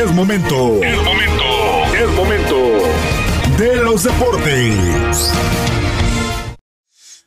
Es momento. Es momento. Es momento. De los deportes.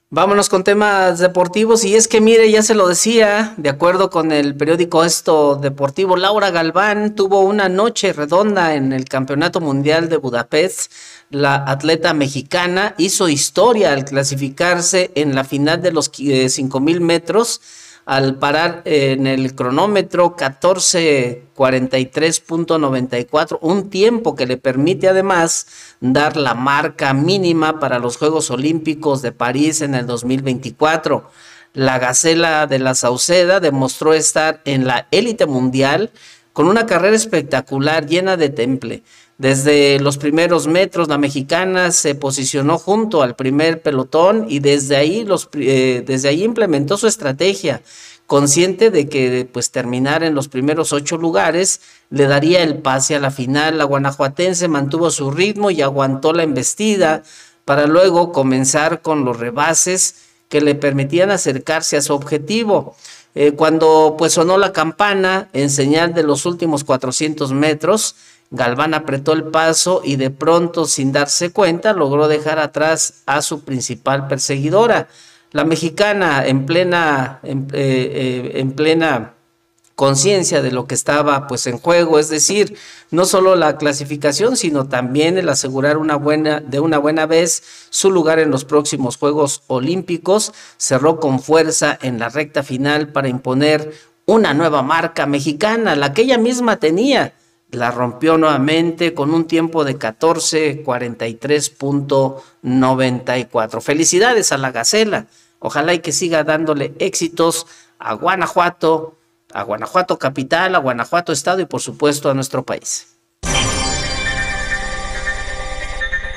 Vámonos con temas deportivos y es que mire, ya se lo decía, de acuerdo con el periódico Esto Deportivo, Laura Galván tuvo una noche redonda en el Campeonato Mundial de Budapest. La atleta mexicana hizo historia al clasificarse en la final de los 5000 metros al parar en el cronómetro 14.43.94, un tiempo que le permite además dar la marca mínima para los Juegos Olímpicos de París en el 2024. La Gacela de la Sauceda demostró estar en la élite mundial con una carrera espectacular llena de temple. Desde los primeros metros, la mexicana se posicionó junto al primer pelotón y desde ahí, los, eh, desde ahí implementó su estrategia, consciente de que pues, terminar en los primeros ocho lugares le daría el pase a la final. La guanajuatense mantuvo su ritmo y aguantó la embestida para luego comenzar con los rebases que le permitían acercarse a su objetivo. Eh, cuando pues sonó la campana en señal de los últimos 400 metros, Galván apretó el paso y de pronto, sin darse cuenta, logró dejar atrás a su principal perseguidora. La mexicana, en plena, en, eh, eh, plena conciencia de lo que estaba pues en juego, es decir, no solo la clasificación, sino también el asegurar una buena, de una buena vez su lugar en los próximos Juegos Olímpicos, cerró con fuerza en la recta final para imponer una nueva marca mexicana, la que ella misma tenía la rompió nuevamente con un tiempo de 14.43.94. Felicidades a la Gacela. Ojalá y que siga dándole éxitos a Guanajuato, a Guanajuato capital, a Guanajuato estado y por supuesto a nuestro país.